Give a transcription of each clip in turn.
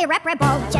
irreparable.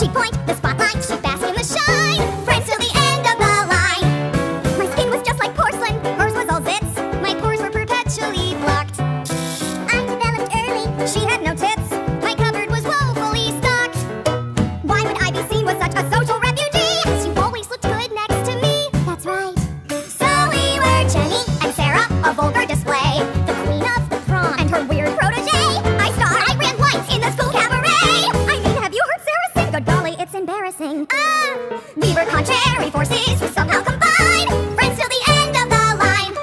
She'd point the spotlight, she'd bask in the shine. Friends till the end of the line. My skin was just like porcelain, hers was all zits. My pores were perpetually blocked. I developed early, she had contrary forces who somehow combined. Friends till the end of the line.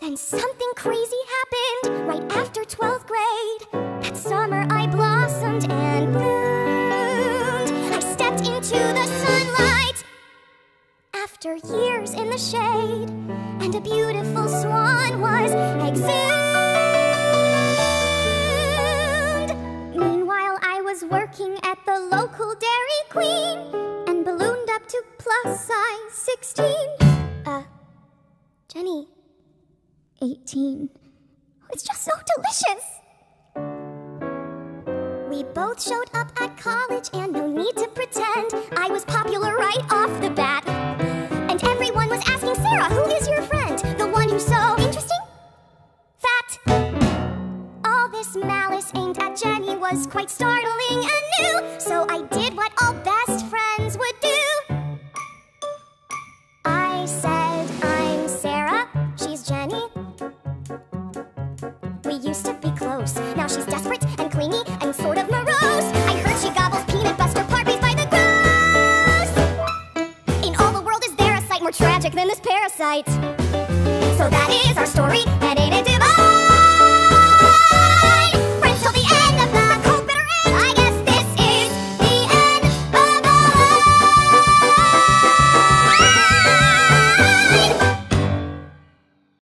Then something crazy happened right after 12th grade. That summer I blossomed and bloomed. I stepped into the sunlight after years in the shade, and a beautiful swan was exhumed. To plus size 16. Uh, Jenny. 18. It's just so delicious. We both showed up at college, and no need to pretend I was popular right off the bat. And everyone was asking Sarah, who is your friend? The one who's so interesting? Fat. All this malice aimed at Jenny was quite startling and new, so I did what all best I said, I'm Sarah, she's Jenny. We used to be close. Now she's desperate and clingy and sort of morose. I heard she gobbles peanut butter parties by the gross. In all the world, is there a sight more tragic than this parasite? So that is